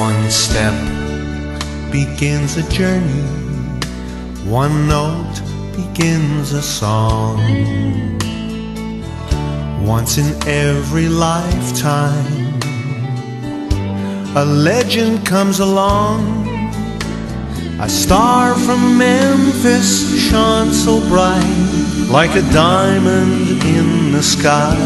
One step begins a journey, one note begins a song. Once in every lifetime, a legend comes along. A star from Memphis shone so bright, like a diamond in the sky.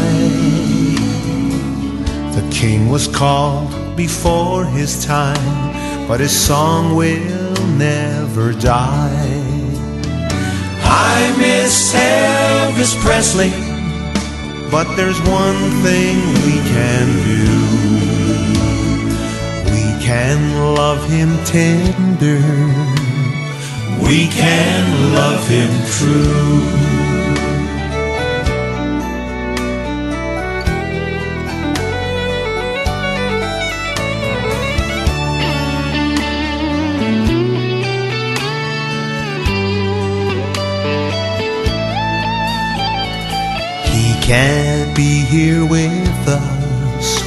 The king was called before his time, but his song will never die. I miss Elvis Presley, but there's one thing we can do. We can love him tender, we can love him true. Can't be here with us,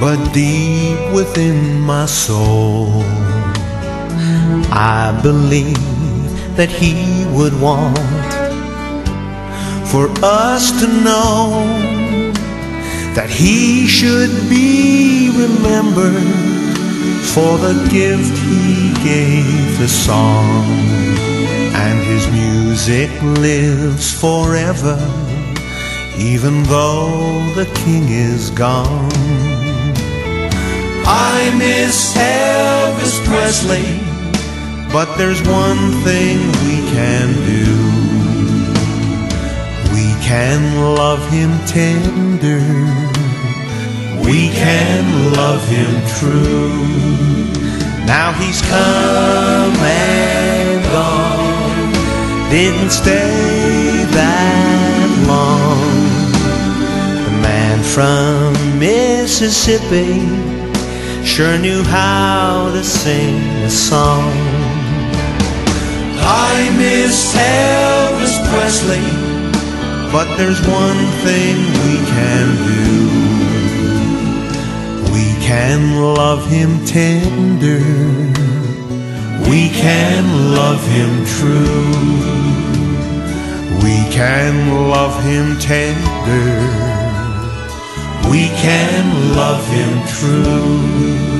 but deep within my soul, I believe that He would want for us to know that He should be remembered for the gift He gave the song, and His music lives forever even though the king is gone. I miss Elvis Presley, but there's one thing we can do. We can love him tender, we can love him true. Now he's come and gone, didn't stay that long from Mississippi sure knew how to sing a song. I miss Elvis Presley, but there's one thing we can do. We can love him tender, we can love him true. We can love him tender we can love him true.